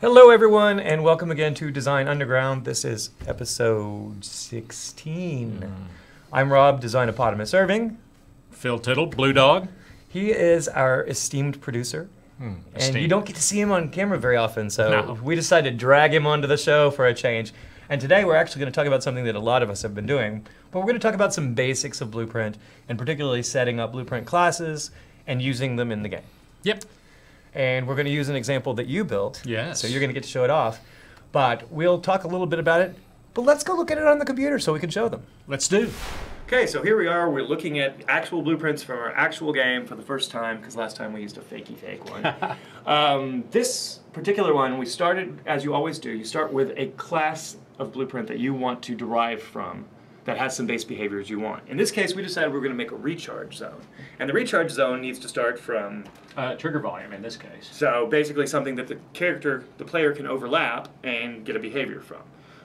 Hello, everyone, and welcome again to Design Underground. This is episode 16. Mm. I'm Rob, Design Eponymous Irving. Phil Tittle, Blue Dog. He is our esteemed producer. Hmm, and you don't get to see him on camera very often, so No. we decided to drag him onto the show for a change. And today we're actually going to talk about something that a lot of us have been doing, but we're going to talk about some basics of Blueprint, and particularly setting up Blueprint classes and using them in the game. Yep. And we're going to use an example that you built. Yes. So you're going to get to show it off. But we'll talk a little bit about it. But let's go look at it on the computer so we can show them. Let's do. Okay, so here we are. We're looking at actual blueprints from our actual game for the first time because last time we used a fakey fake one. um, this particular one, we started as you always do. You start with a class of blueprint that you want to derive from that has some base behaviors you want. In this case, we decided we are going to make a recharge zone, and the recharge zone needs to start from Uh, trigger volume in this case. so basically something that the character, the player can overlap and get a behavior from.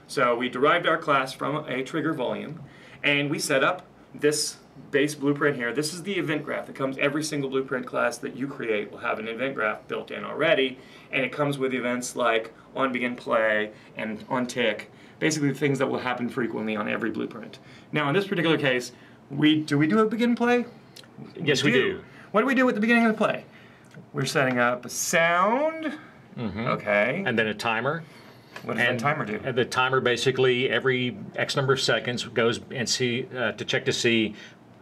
So we derived our class from a trigger volume and we set up this base blueprint here. This is the event graph that comes every single blueprint class that you create will have an event graph built in already and it comes with events like on begin play and on tick. Basically things that will happen frequently on every blueprint. Now in this particular case, we do we do a begin play? Yes, we do. What do we do at the beginning of the play? We're setting up a sound. Okay. And then a timer. what does And that timer do? the timer basically every X number of seconds goes and see uh, to check to see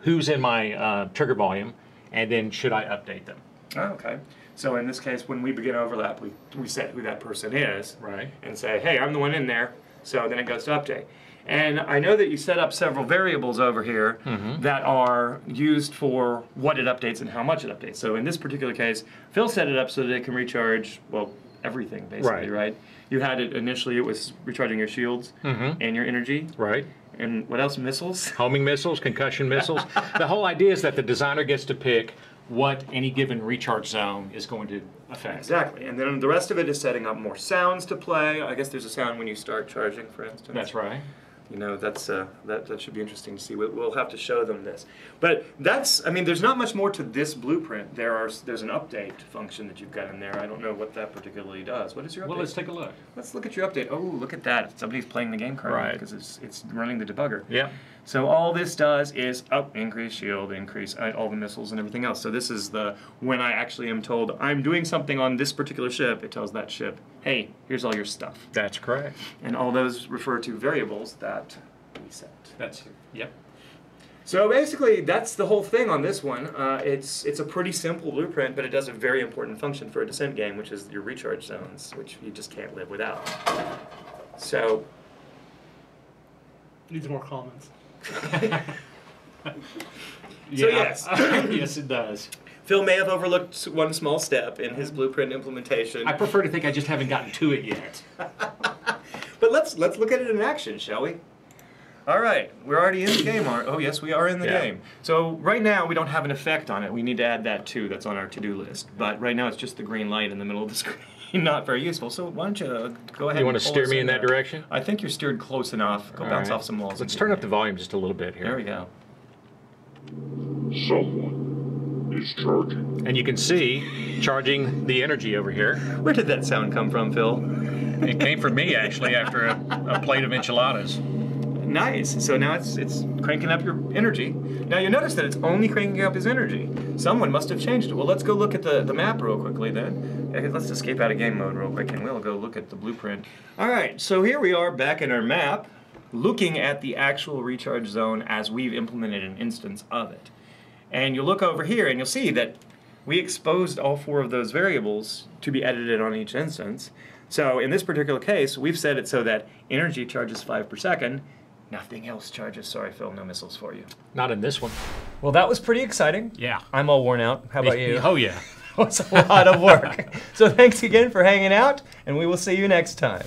who's in my uh, trigger volume, and then should I update them? Oh, okay. So in this case, when we begin overlap, we, we set who that person is. Right. And say, hey, I'm the one in there. So then it goes to update. And I know that you set up several variables over here that are used for what it updates and how much it updates. So in this particular case, Phil set it up so that it can recharge, well, everything basically, Right. right? You had it initially, it was recharging your shields and your energy. Right. And what else? Missiles? Homing missiles, concussion missiles. the whole idea is that the designer gets to pick what any given recharge zone is going to affect. Exactly. And then the rest of it is setting up more sounds to play. I guess there's a sound when you start charging, for instance. That's right. You know, that's uh, that that should be interesting to see. We'll, we'll have to show them this. But that's, I mean, there's not much more to this blueprint. There are there's an update function that you've got in there. I don't know what that particularly does. What is your update? Well, let's take a look. Let's look at your update. Oh, look at that. Somebody's playing the game currently Right. because it's it's running the debugger. Yeah. So all this does is up, increase shield, increase uh, all the missiles and everything else. So this is the when I actually am told I'm doing something on this particular ship, it tells that ship, hey, here's all your stuff. That's correct. And all those refer to variables that we set. That's yep. So basically, that's the whole thing on this one. Uh, it's it's a pretty simple blueprint, but it does a very important function for a descent game, which is your recharge zones, which you just can't live without. So Needs more comments. So yes. yes, it does. Phil may have overlooked one small step in his blueprint implementation. I prefer to think I just haven't gotten to it yet. But let's let's look at it in action, shall we? All right, we're already in the game. Aren't? Oh yes, we are in the Yeah. game. So right now we don't have an effect on it. We need to add that too. That's on our to-do list. But right now it's just the green light in the middle of the screen. Not very useful. So why don't you uh, go ahead? You and want to steer me in that there. direction? I think you're steered close enough. Go All bounce right. off some walls. Let's turn up the volume just a little bit here. There we go. Someone is charging. And you can see charging the energy over here. Where did that sound come from, Phil? It came from me actually after a, a plate of enchiladas. Nice. So now it's it's cranking up your energy. Now you notice that it's only cranking up his energy. Someone must have changed it. Well, let's go look at the, the map real quickly then. Let's escape out of game mode real quick and we'll go look at the blueprint. All right, so here we are back in our map, looking at the actual recharge zone as we've implemented an instance of it. And you'll look over here and you'll see that we exposed all four of those variables to be edited on each instance. So in this particular case, we've set it so that energy charges 5 per second, nothing else charges. Sorry, Phil, no missiles for you. Not in this one. Well, that was pretty exciting. Yeah. I'm all worn out. How about you? Oh yeah. It was a lot of work. so thanks again for hanging out, and we will see you next time.